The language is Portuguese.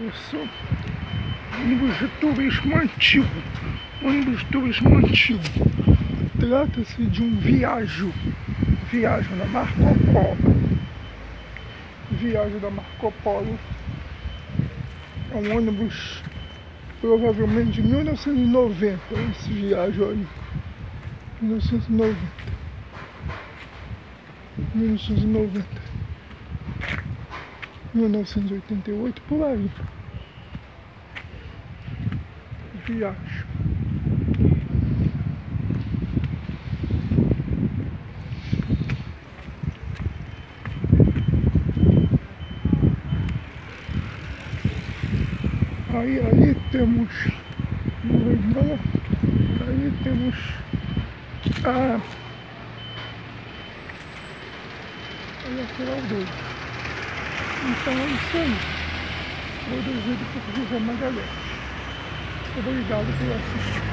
Isso. Ônibus de turismo antigo. Ônibus de turismo antigo. Trata-se de um viajo. Viagem da Marco Polo. Viagem da Marco Polo. É um ônibus provavelmente de 1990. Esse viagem, olha. 1990. 1990. 1988 por aí. Viagem. Aí, aí temos não, aí temos a é o doido. Então é isso aí. Produzido por José Magalhães. Obrigado por assistir.